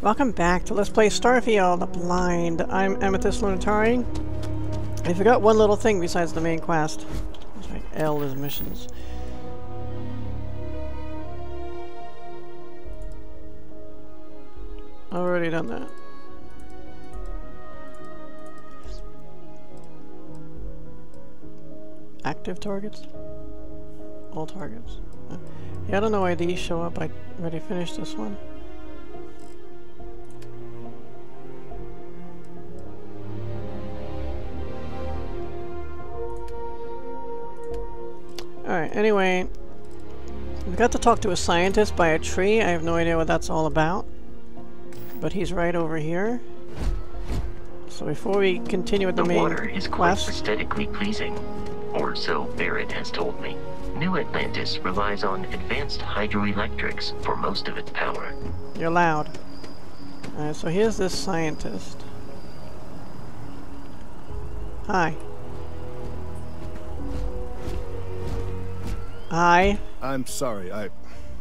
Welcome back to Let's Play Starfield Blind. I'm Amethyst Lunitari. I forgot one little thing besides the main quest. Right, L is missions. Already done that. Active targets? All targets. Yeah, I don't know why these show up. I already finished this one. Alright, anyway. We got to talk to a scientist by a tree. I have no idea what that's all about. But he's right over here. So before we continue with the, the main water is quite quest... aesthetically pleasing. Or so Barrett has told me. New Atlantis relies on advanced hydroelectrics for most of its power. You're loud. Alright, so here's this scientist. Hi. Hi. I'm sorry, I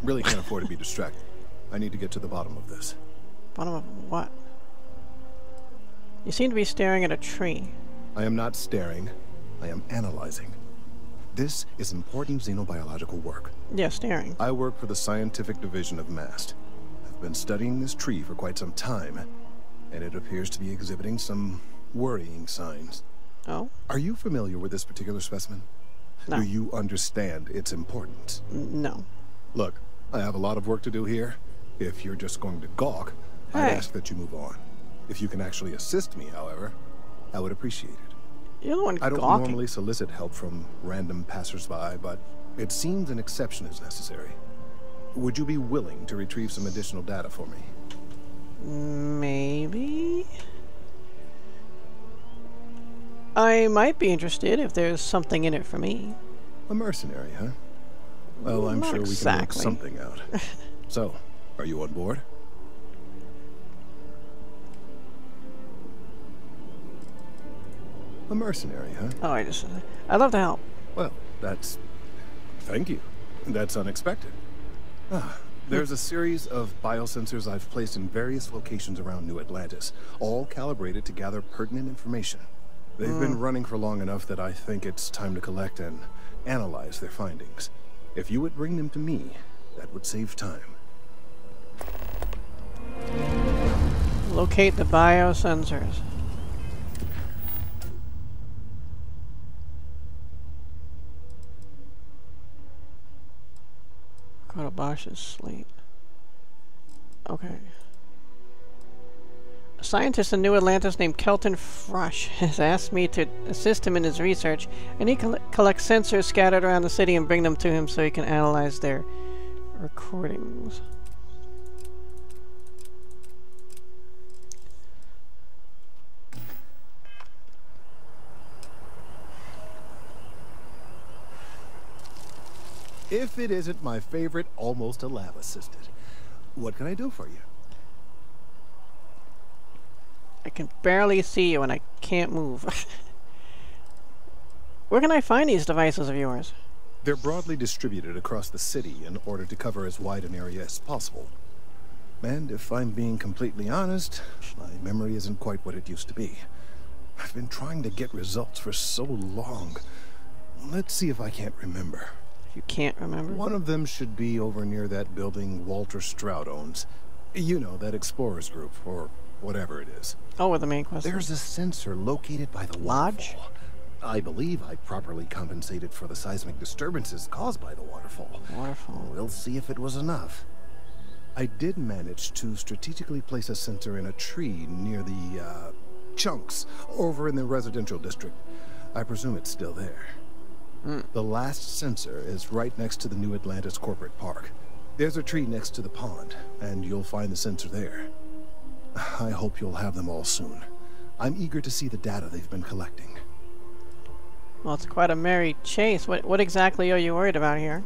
really can't afford to be distracted. I need to get to the bottom of this. Bottom of what? You seem to be staring at a tree. I am not staring. I am analyzing. This is important xenobiological work. Yeah, staring. I work for the scientific division of MAST. I've been studying this tree for quite some time, and it appears to be exhibiting some worrying signs. Oh? Are you familiar with this particular specimen? No. Do you understand its importance? No. Look, I have a lot of work to do here. If you're just going to gawk, I'd ask that you move on. If you can actually assist me, however, I would appreciate it. You're the one I don't gawking. normally solicit help from random passersby, but it seems an exception is necessary. Would you be willing to retrieve some additional data for me? Maybe? I might be interested if there's something in it for me. A mercenary, huh? Well, I'm sure we can work something out. so, are you on board? A mercenary, huh? Oh, I just... I'd love to help. Well, that's... Thank you. That's unexpected. Ah, there's a series of biosensors I've placed in various locations around New Atlantis, all calibrated to gather pertinent information. They've been hmm. running for long enough that I think it's time to collect and analyze their findings. If you would bring them to me, that would save time. Locate the biosensors. Bosch's slate. Okay. Scientist in New Atlantis named Kelton Frush has asked me to assist him in his research, and he coll collects sensors scattered around the city and bring them to him so he can analyze their recordings. If it isn't my favorite almost a lab assistant, what can I do for you? I can barely see you and I can't move. Where can I find these devices of yours? They're broadly distributed across the city in order to cover as wide an area as possible. And if I'm being completely honest, my memory isn't quite what it used to be. I've been trying to get results for so long. Let's see if I can't remember. You can't remember? One of them should be over near that building Walter Stroud owns. You know, that explorers group, or whatever it is. Oh, with the main quest. There's a sensor located by the Lodge? waterfall. I believe I properly compensated for the seismic disturbances caused by the waterfall. waterfall. We'll see if it was enough. I did manage to strategically place a sensor in a tree near the, uh, Chunks over in the residential district. I presume it's still there. The last sensor is right next to the New Atlantis Corporate Park. There's a tree next to the pond, and you'll find the sensor there. I hope you'll have them all soon. I'm eager to see the data they've been collecting. Well, it's quite a merry chase. What, what exactly are you worried about here?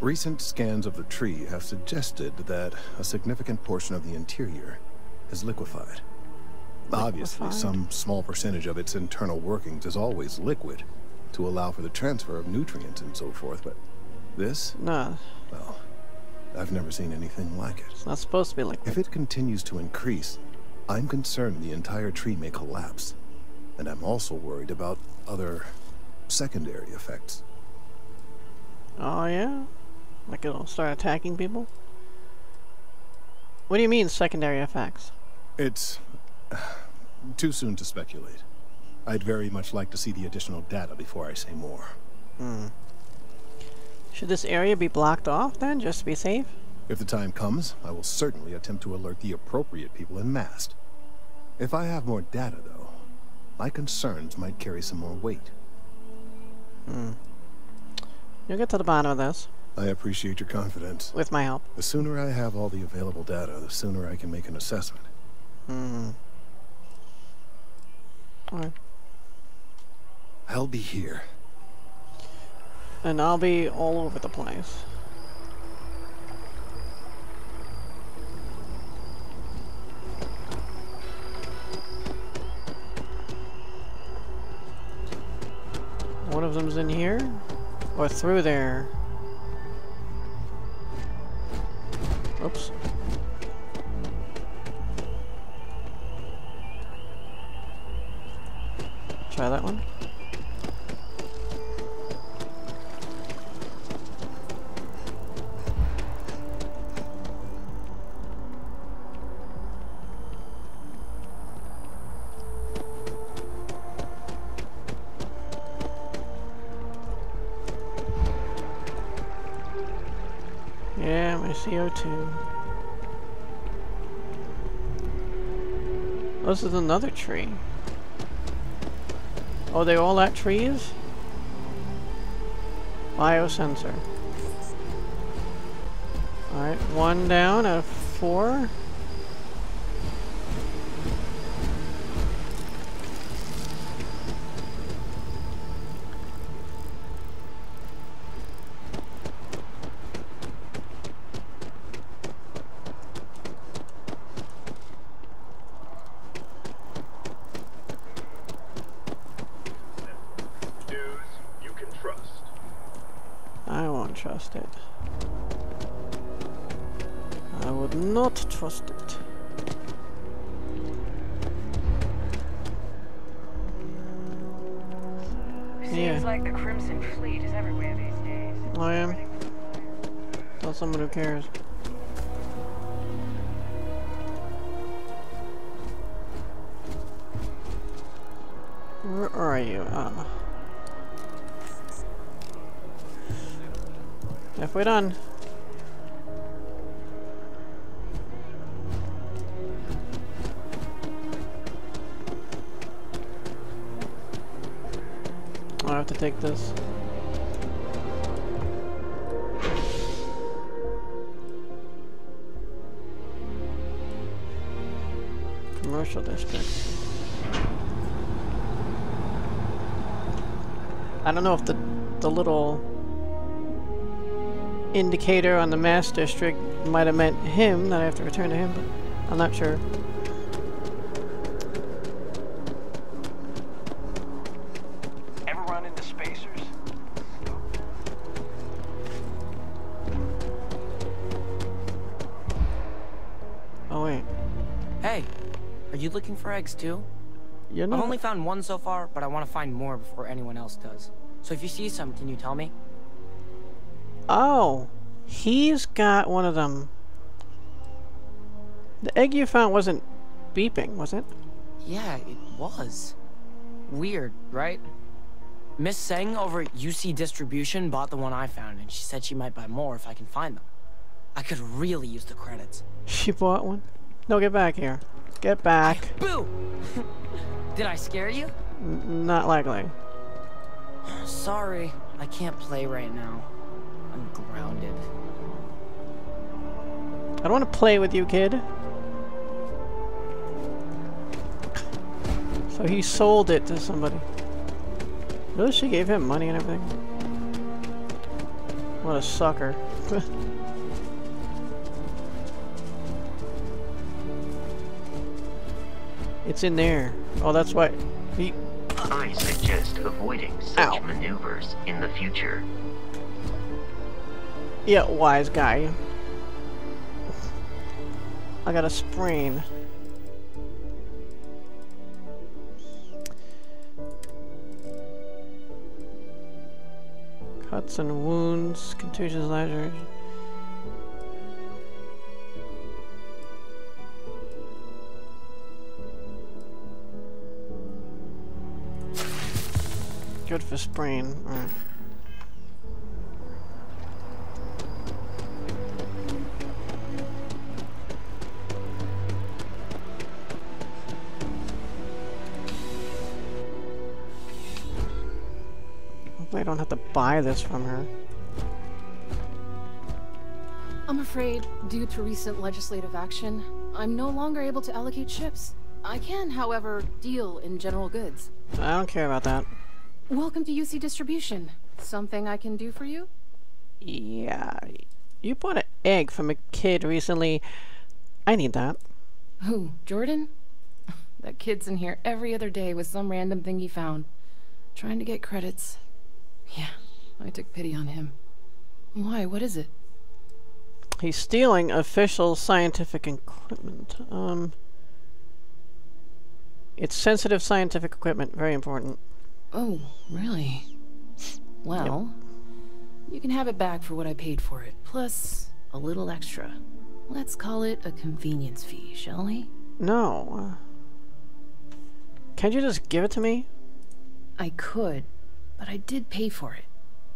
Recent scans of the tree have suggested that a significant portion of the interior is liquefied. Obviously, some small percentage of its internal workings is always liquid to allow for the transfer of nutrients and so forth, but this, No. well, I've never seen anything like it. It's not supposed to be like If it continues to increase, I'm concerned the entire tree may collapse. And I'm also worried about other secondary effects. Oh yeah? Like it'll start attacking people? What do you mean secondary effects? It's too soon to speculate. I'd very much like to see the additional data before I say more. Hmm. Should this area be blocked off then, just to be safe? If the time comes, I will certainly attempt to alert the appropriate people in Mast. If I have more data, though, my concerns might carry some more weight. Hmm. You'll get to the bottom of this. I appreciate your confidence. With my help. The sooner I have all the available data, the sooner I can make an assessment. Hmm. Alright. I'll be here. And I'll be all over the place. One of them's in here? Or through there? Oops. Try that one. Yeah, my CO2. This is another tree. Oh, they all at trees? Biosensor. Alright, one down out of four. Halfway done. I have to take this. Commercial district. I don't know if the the little indicator on the MAST district might have meant him that I have to return to him, but I'm not sure. Ever run into spacers? Oh wait, Hey, are you looking for eggs too? you're not I've only found one so far, but I want to find more before anyone else does. So if you see some, can you tell me? Oh, he's got one of them. The egg you found wasn't beeping, was it? Yeah, it was. Weird, right? Miss Seng over at UC Distribution bought the one I found, and she said she might buy more if I can find them. I could really use the credits. She bought one. No, get back here. Get back. Boo! Did I scare you? N- not likely. Sorry, I can't play right now. I'm grounded. I don't want to play with you, kid. So he sold it to somebody. Really? She gave him money and everything? What a sucker. it's in there. Oh, that's why. He. I suggest avoiding such Ow. maneuvers in the future. Yeah, wise guy. I got a sprain. Cuts and wounds, contusions, laceration. Good for sprain. Alright. Don't have to buy this from her. I'm afraid, due to recent legislative action, I'm no longer able to allocate ships. I can, however, deal in general goods. I don't care about that. Welcome to UC Distribution. Something I can do for you? Yeah. You bought an egg from a kid recently. I need that. Who, Jordan? that kid's in here every other day with some random thing he found. Trying to get credits. Yeah, I took pity on him. Why, what is it? He's stealing official scientific equipment. Um, it's sensitive scientific equipment. Very important. Oh, really? Well, you can have it back for what I paid for it, plus a little extra. Let's call it a convenience fee, shall we? No. Can't you just give it to me? I could, but I did pay for it.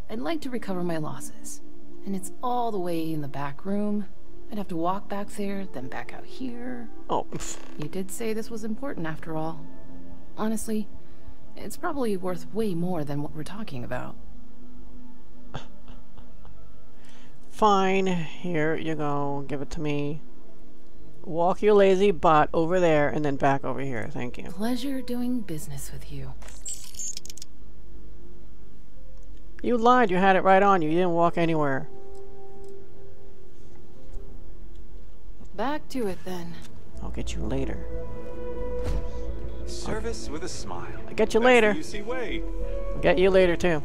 I'd like to recover my losses. And it's all the way in the back room. I'd have to walk back there, then back out here. Oh, You did say this was important after all. Honestly, it's probably worth way more than what we're talking about. fine. Here you go. Give it to me. Walk your lazy butt over there and then back over here. Thank you. Pleasure doing business with you. You lied. You had it right on you. You didn't walk anywhere. Back to it then. I'll get you later. Service with a smile. I'll get you That's later. the UC way. I'll get you later too.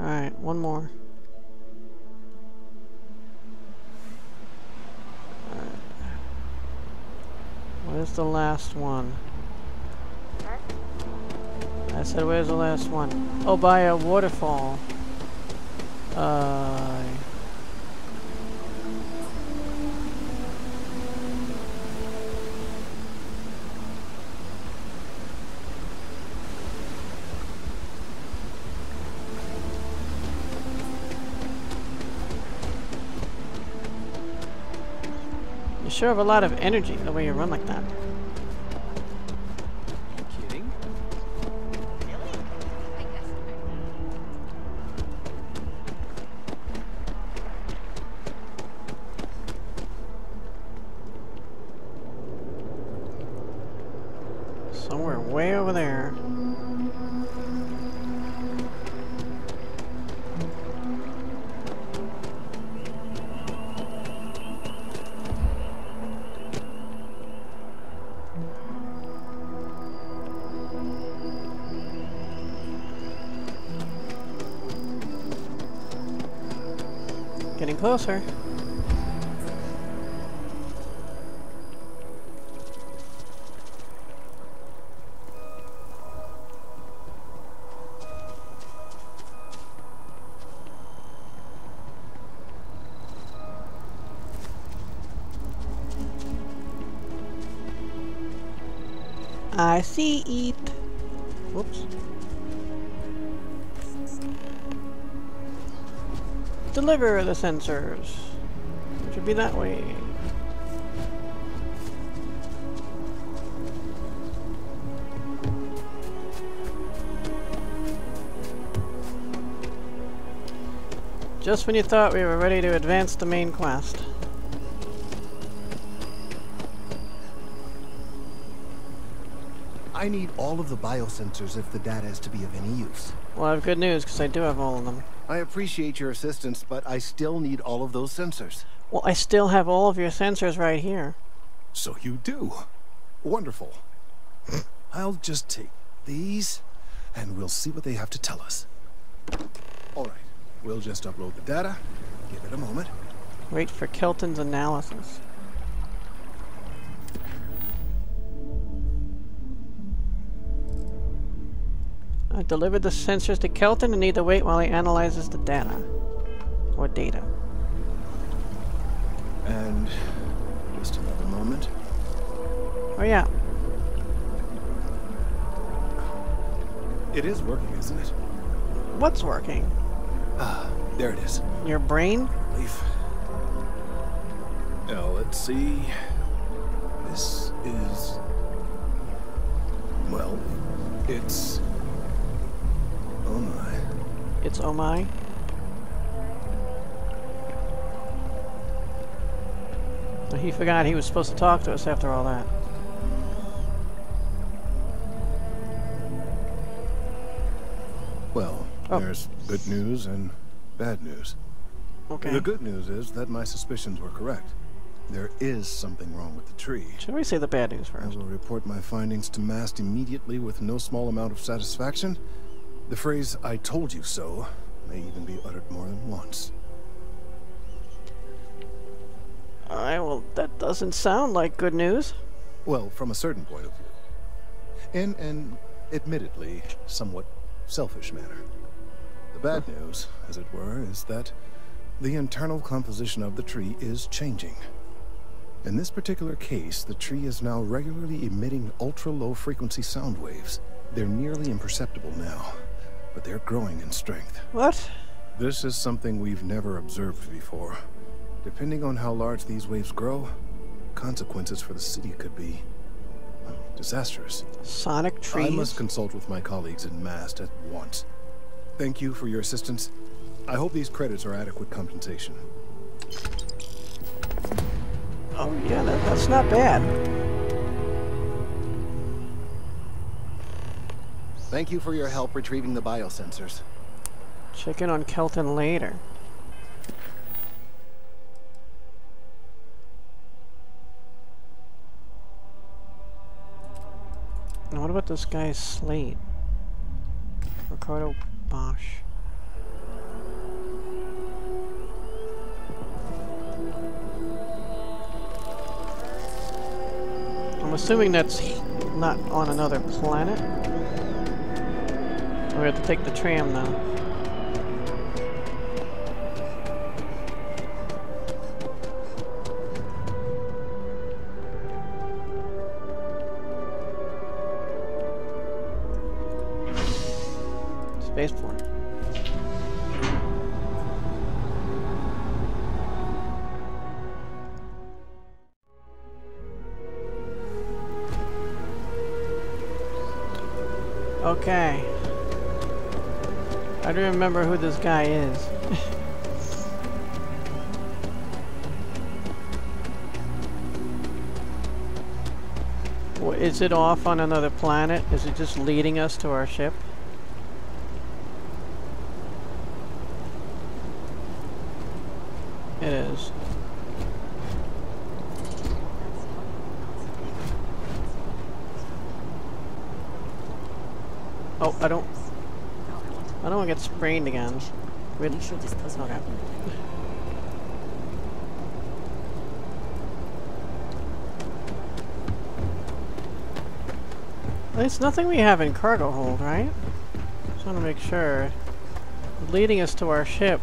Alright, one more. Alright. Where's the last one? I said, where's the last one? Oh, by a waterfall. Uh... You sure have a lot of energy the way you run like that. Getting closer. The sensors. It should be that way. Just when you thought we were ready to advance the main quest. I need all of the biosensors if the data is to be of any use. Well, I have good news because I do have all of them. I appreciate your assistance, but I still need all of those sensors. Well, I still have all of your sensors right here. So you do. Wonderful. I'll just take these, and we'll see what they have to tell us. All right. We'll just upload the data. Give it a moment. Wait for Kelton's analysis. I delivered the sensors to Kelton and need to wait while he analyzes the data. Or data. And just another moment. Oh yeah, It is working, isn't it? what's working? Ah, there it is. Your brain? Leaf. Now, let's see. This is... Well, it's... Oh my. It's oh my. He forgot he was supposed to talk to us after all that. Well, Oh. there's good news and bad news. Okay. The good news is that my suspicions were correct. There is something wrong with the tree. Should we say the bad news first? I will report my findings to Mast immediately with no small amount of satisfaction. The phrase, I told you so, may even be uttered more than once. Alright, well, that doesn't sound like good news. Well, from a certain point of view. In an admittedly somewhat selfish manner. The bad news, as it were, is that the internal composition of the tree is changing. In this particular case, the tree is now regularly emitting ultra-low frequency sound waves. They're nearly imperceptible now, but they're growing in strength. What? This is something we've never observed before. Depending on how large these waves grow, consequences for the city could be disastrous. Sonic trees? I must consult with my colleagues in Mast at once. Thank you for your assistance. I hope these credits are adequate compensation. Oh yeah, that, that's not bad. Thank you for your help retrieving the biosensors. Check in on Kelton later. Now what about this guy's slate? Ricardo Bosch. I'm assuming that's not on another planet. We have to take the tram now. Spaceport. Okay. I don't remember who this guy is. Is it off on another planet? Is it just leading us to our ship? It is. Oh, I don't... I don't want to get sprained again. Really? sure this doesn't Okay. happen? There's nothing we have in cargo hold, right? Just want to make sure. Leading us to our ship.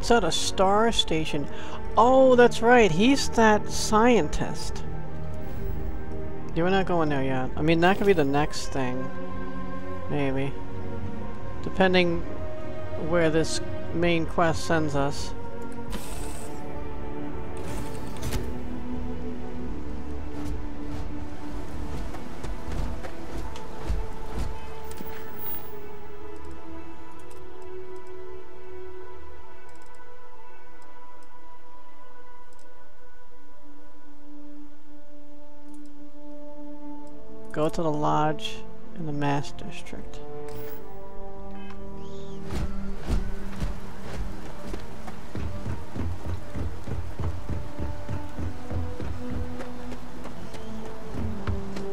It's at a star station. Oh, that's right. He's that scientist. Yeah, we're not going there yet. I mean, that could be the next thing. Maybe. Depending where this main quest sends us. Go to the lodge in the MAST District.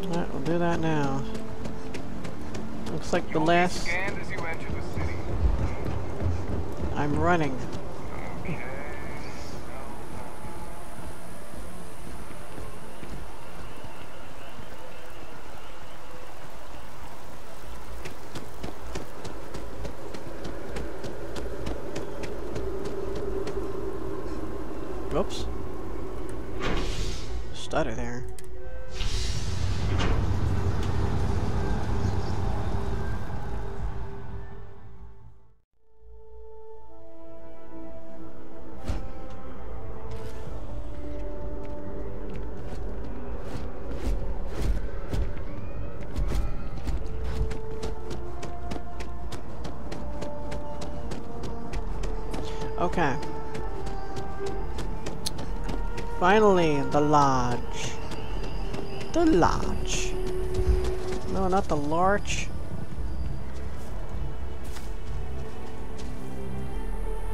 Alright, we'll do that now. Looks like the last... scanned as you enter the city. I'm running. Okay. Finally, the lodge. The lodge. No, not the larch.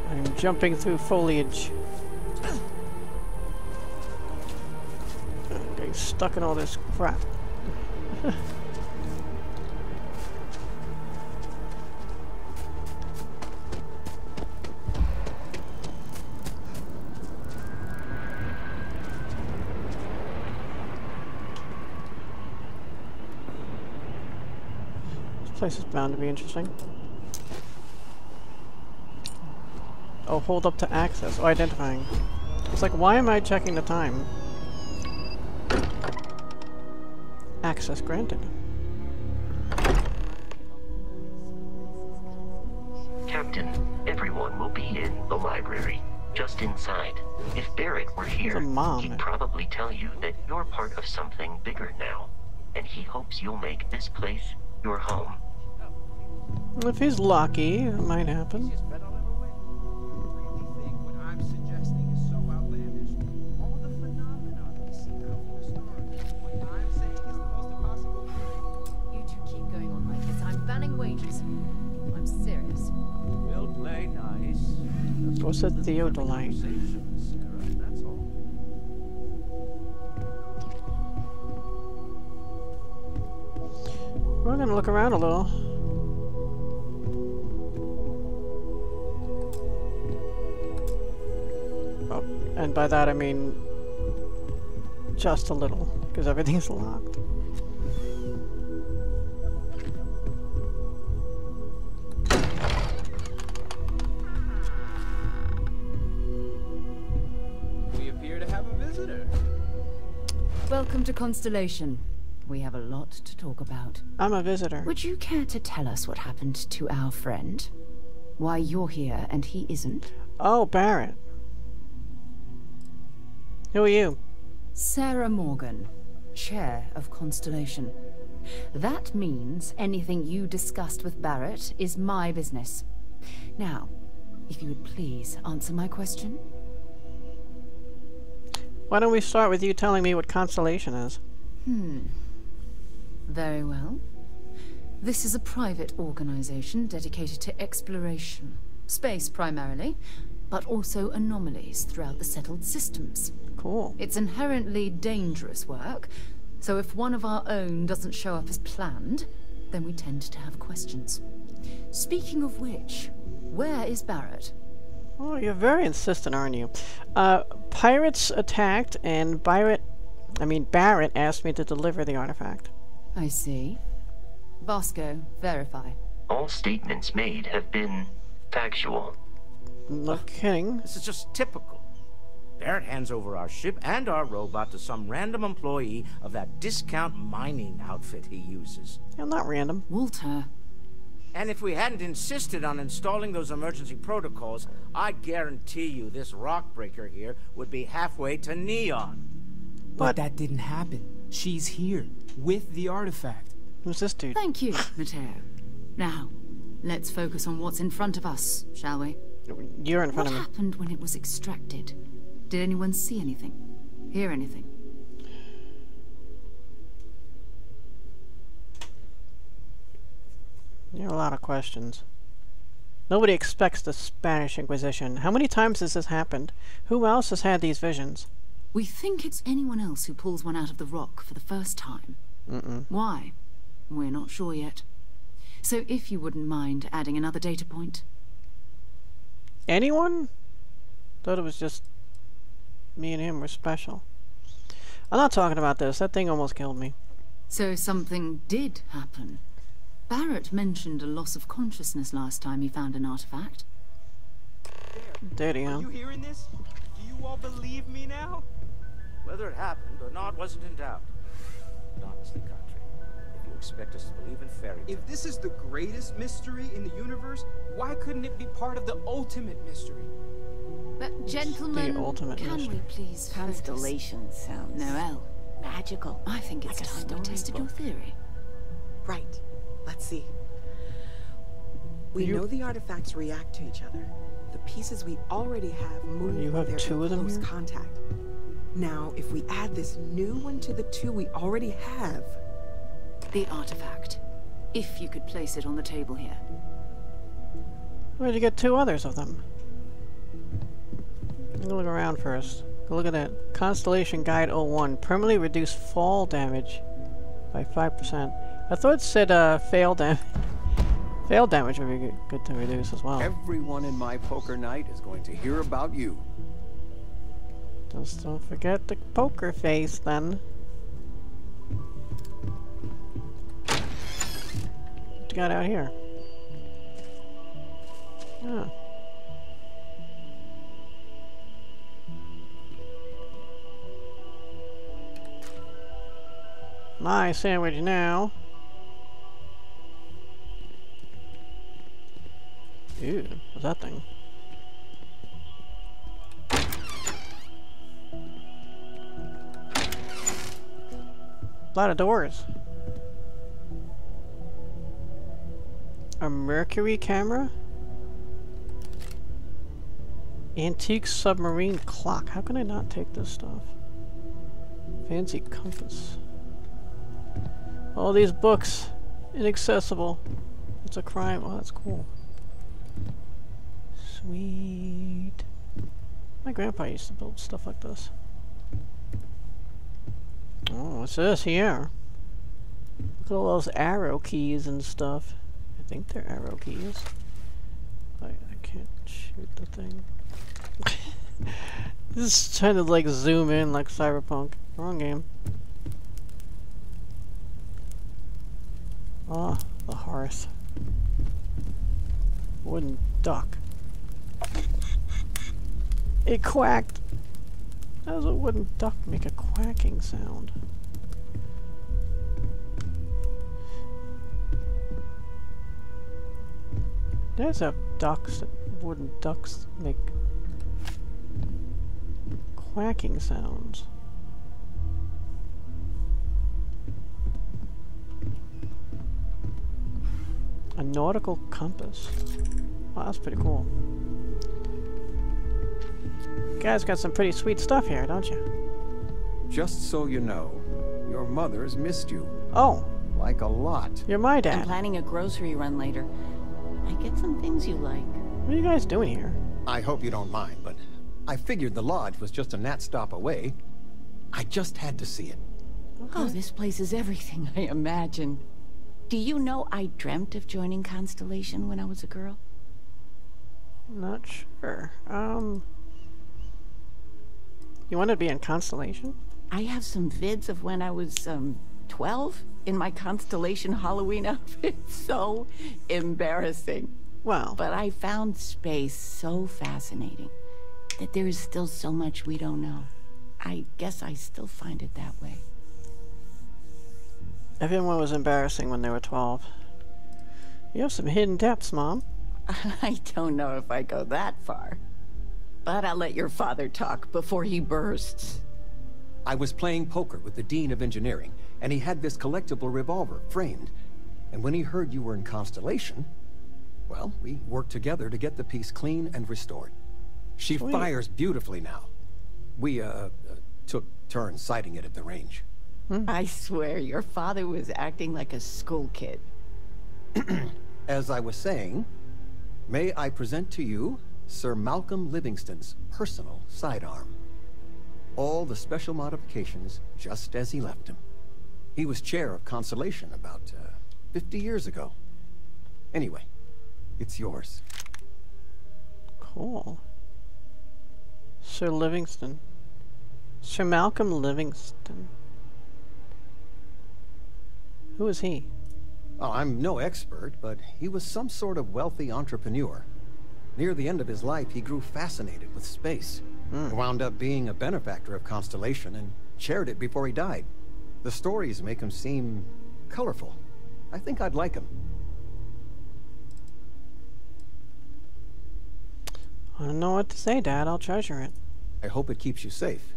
I'm jumping through foliage. I'm getting stuck in all this crap. place is bound to be interesting. Oh, hold up to access. Oh, identifying. It's like, why am I checking the time? Access granted. Captain, everyone will be in the library, just inside. If Barrett were here, he'd probably tell you that you're part of something bigger now, and he hopes you'll make this place your home. If he's lucky, it might happen. You two keep going on like this. I'm banning wages. I'm serious. We'll play nice. What's a theodolite? Sarah. We're gonna look around a little. Oh, and by that I mean just a little, because everything's locked. We appear to have a visitor. Welcome to Constellation. We have a lot to talk about. I'm a visitor. Would you care to tell us what happened to our friend? Why you're here and he isn't? Oh, Barrett. Who are you? Sarah Morgan, chair of Constellation. That means anything you discussed with Barrett is my business. Now, if you would please answer my question. Why don't we start with you telling me what Constellation is? Hmm. Very well. This is a private organization dedicated to exploration. Space primarily, but also anomalies throughout the settled systems. Cool. It's inherently dangerous work, so if one of our own doesn't show up as planned, then we tend to have questions. Speaking of which, where is Barrett? Oh, you're very insistent, aren't you? Uh, pirates attacked, and Barrett, I mean Barrett, asked me to deliver the artifact. I see. Vasco, verify. All statements made have been factual. No kidding. This is just typical. Barrett hands over our ship and our robot to some random employee of that discount mining outfit he uses. Yeah, not random. Walter, And if we hadn't insisted on installing those emergency protocols, I guarantee you this rock breaker here would be halfway to Neon. But that didn't happen. She's here, with the artifact. Who's this dude? thank you, Matteo. Now, let's focus on what's in front of us, shall we? You're in What of me. happened when it was extracted? Did anyone see anything? Hear anything? There are a lot of questions. Nobody expects the Spanish Inquisition. How many times has this happened? Who else has had these visions? We think it's anyone else who pulls one out of the rock for the first time. Mm-mm. Why? We're not sure yet. So if you wouldn't mind adding another data point. Anyone? Thought it was just me and him were special. I'm not talking about this. That thing almost killed me. So something did happen. Barrett mentioned a loss of consciousness last time he found an artifact. Dirty, huh? You hearing this? Do you all believe me now? Whether it happened or not wasn't in doubt. But honestly, Country, if you expect us to believe in fairy tales, If this is the greatest mystery in the universe, why couldn't it be part of the ultimate mystery? But gentlemen, ultimate can mystery. we please focus? Constellation sounds Noel, magical. I think it's Like time we tested your theory. Right. Let's see. We You- know the artifacts react to each other. The pieces we already have move You have they're two of them close here? contact. Now, if we add this new one to the two we already have, The artifact. If you could place it on the table here. Where'd you get two others of them? Let me look around first. Look at that. Constellation Guide 01. Permanently reduce fall damage by 5%. I thought it said uh, fail damage. fail damage would be good, good to reduce as well. Everyone in my poker night is going to hear about you. Just don't forget the poker face then. Got out here? Oh. My sandwich now. Ew, what's that thing? A lot of doors. A mercury camera? Antique submarine clock. How can I not take this stuff? Fancy compass. All these books. Inaccessible. It's a crime. Oh, that's cool. Sweet. My grandpa used to build stuff like this. Oh, what's this here? Look at all those arrow keys and stuff. I think they're arrow keys. I, I can't shoot the thing. this is trying to like zoom in like Cyberpunk. Wrong game. Ah, the hearth. Wooden duck. It quacked. How does a wooden duck make a quacking sound? There's a ducks that wooden ducks make quacking sounds. A nautical compass. Wow, that's pretty cool. You guys got some pretty sweet stuff here, don't you? Just so you know, your mother's missed you. Oh, Like a lot. you're my dad. I'm planning a grocery run later. I get some things you like. What are you guys doing here? I hope you don't mind, but I figured the lodge was just a NAT stop away. I just had to see it. Oh, this place is everything I imagined. Do you know I dreamt of joining Constellation when I was a girl? Not sure. Um, you want to be in Constellation? I have some vids of when I was, um, 12 in my Constellation Halloween outfit. so embarrassing. Well, But I found space so fascinating. that there is still so much we don't know. I guess I still find it that way. Everyone was embarrassing when they were 12. You have some hidden depths, Mom. I don't know if I go that far. But I'll let your father talk before he bursts. I was playing poker with the Dean of Engineering, and he had this collectible revolver framed. And when he heard you were in Constellation, well, we worked together to get the piece clean and restored. She Sweet. fires beautifully now. We, uh, uh, took turns sighting it at the range. I swear your father was acting like a school kid. As I was saying, may I present to you Sir Malcolm Livingstone's personal sidearm. All the special modifications just as he left him. He was chair of Constellation about uh, 50 years ago. Anyway, it's yours. Cool. Sir Livingstone. Sir Malcolm Livingstone. Who is he? Oh, I'm no expert, but he was some sort of wealthy entrepreneur. Near the end of his life, he grew fascinated with space. Wound up being a benefactor of Constellation and chaired it before he died. The stories make him seem colorful. I think I'd like him. I don't know what to say, Dad. I'll treasure it. I hope it keeps you safe.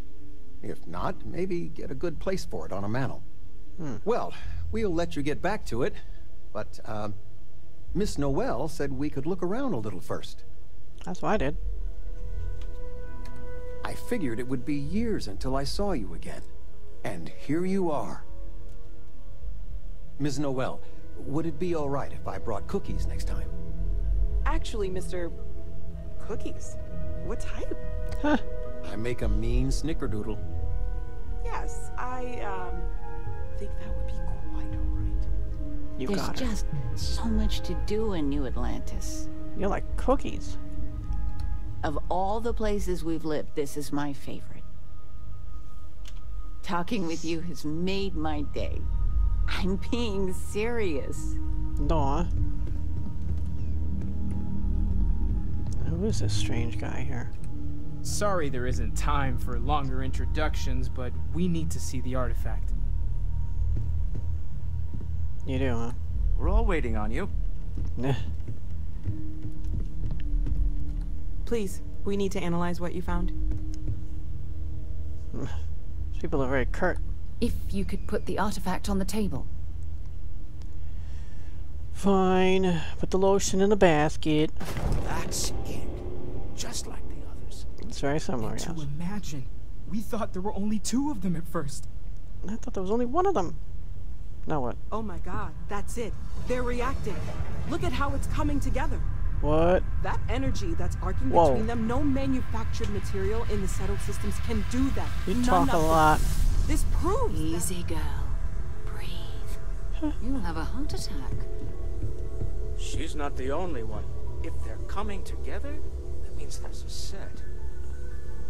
If not, maybe get a good place for it on a mantle. Hmm. Well, we'll let you get back to it, but, uh, Miss Noel said we could look around a little first. That's what I did. I figured it would be years until I saw you again. And here you are. Ms. Noel, would it be all right if I brought cookies next time? Actually, Mr. Cookies. What type? Huh. I make a mean snickerdoodle. Yes, I, um, think that would be quite alright. You There's got it. just so much to do in New Atlantis. You're like cookies. Of all the places we've lived, this is my favorite. Talking with you has made my day. I'm being serious. Daw. Who is this strange guy here? Sorry there isn't time for longer introductions, but we need to see the artifact. You do, huh? We're all waiting on you. Nah. Please, we need to analyze what you found. These people are very curt. If you could put the artifact on the table. Fine. Put the lotion in the basket. That's it. Just like the others. It's very similar, And yes. to imagine, we thought there were only two of them at first. I thought there was only one of them. Now what? Oh my god, that's it. They're reacting. Look at how it's coming together. What? That energy that's arcing Whoa. between them, no manufactured material in the settled systems can do that. You None talk a lot. This proves Easy, girl. Breathe. You'll have a heart attack. She's not the only one. If they're coming together, that means there's a set.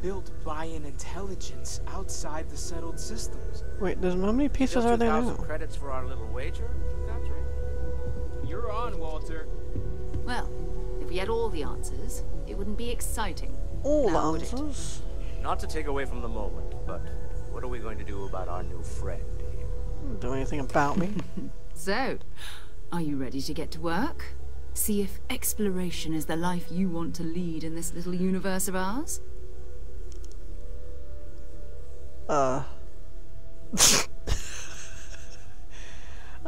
Built by an intelligence outside the settled systems. Wait, there's how many pieces Still are there 2,000 now? credits for our little wager, Guthrie? You're on, Walter. Well, if we had all the answers, it wouldn't be exciting. All Now answers? Not to take away from the moment, but what are we going to do about our new friend here? Don't Do anything about me? So, are you ready to get to work? See if exploration is the life you want to lead in this little universe of ours? Uh.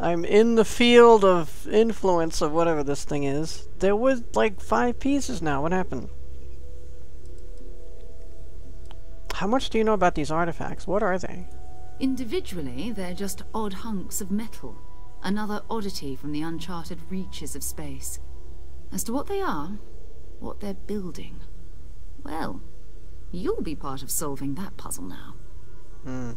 I'm in the field of influence of whatever this thing is. There was like five pieces now. What happened? How much do you know about these artifacts? What are they? Individually, they're just odd hunks of metal. Another oddity from the uncharted reaches of space. As to what they are, what they're building, well, you'll be part of solving that puzzle now. Hmm.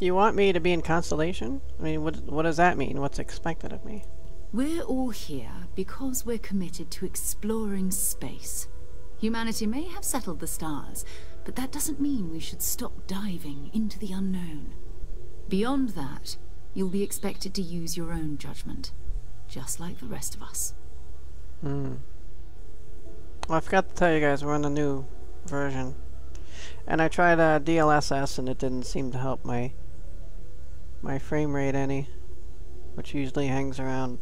You want me to be in Constellation? I mean, what, what does that mean? What's expected of me? We're all here because we're committed to exploring space. Humanity may have settled the stars, but that doesn't mean we should stop diving into the unknown. Beyond that, you'll be expected to use your own judgment, just like the rest of us. Hmm. Well, I forgot to tell you guys, we're on a new version. And I tried uh, DLSS and it didn't seem to help my my frame rate any, which usually hangs around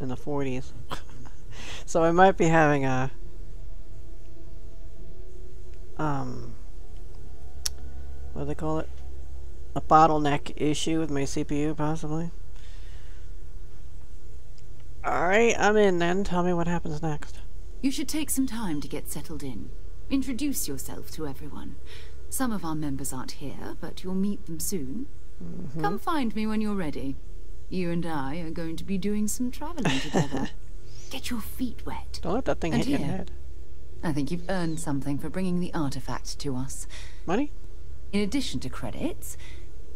in the 40s. so I might be having a um what do they call it? A bottleneck issue with my CPU possibly. Alright, I'm in then. Tell me what happens next. You should take some time to get settled in. Introduce yourself to everyone. Some of our members aren't here, but you'll meet them soon. Mm-hmm. Come find me when you're ready. You and I are going to be doing some traveling together. Get your feet wet. Don't let that thing And hit your head. I think you've earned something for bringing the artifact to us. Money? In addition to credits,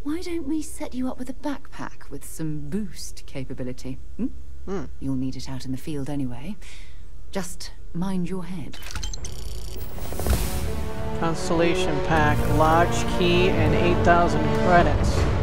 why don't we set you up with a backpack with some boost capability? Hmm? Hmm. You'll need it out in the field anyway. Just mind your head. Constellation pack, lodge key, and 8,000 credits.